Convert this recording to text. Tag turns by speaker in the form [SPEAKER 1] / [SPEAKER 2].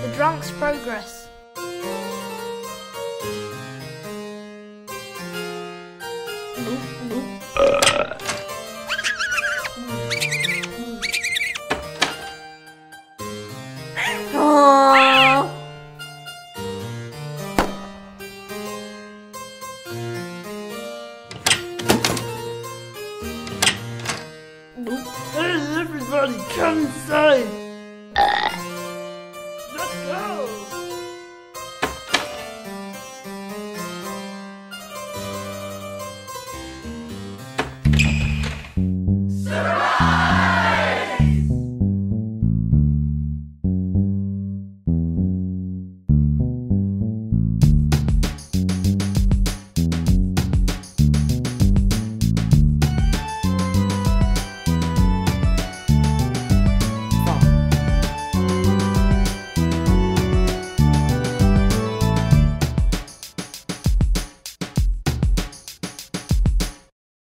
[SPEAKER 1] The drunk's progress.
[SPEAKER 2] Everybody come inside!